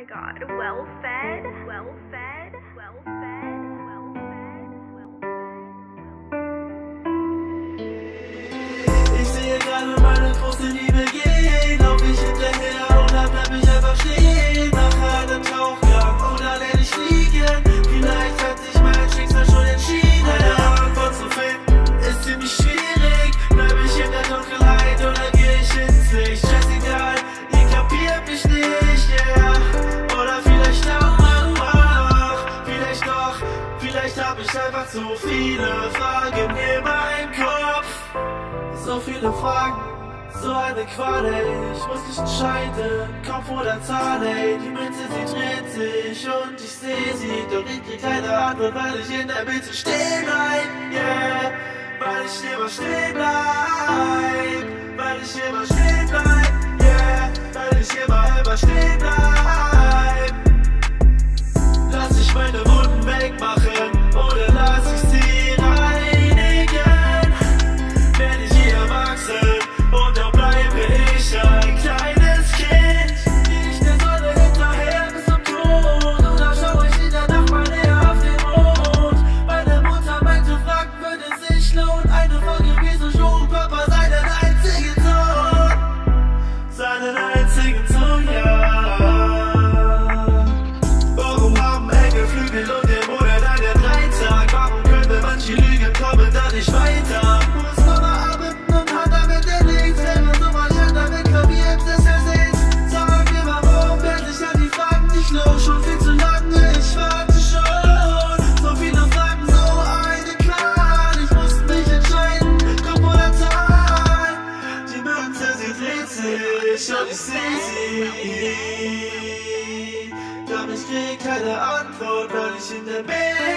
my god. Well fed, well fed, well fed. Well fed, well fed, well fed. They say I got a vielleicht hab ich einfach zu viele Fragen in meinem Kopf. So viele Fragen, so eine Qual, ey. Ich muss mich entscheiden, Kopf oder Zahl, ey. Die Münze, sie dreht sich und ich seh sie, doch ich krieg keine Antwort, weil ich in der Mitte stehen bleib, yeah. Weil ich immer stehen bleib, weil ich immer stehen bleib, yeah. Weil ich immer, immer stehen bleib. the fucking reason, je pas passer. Und ich seh sie. Doch ich krieg keine Antwort, weil ich in der Mitte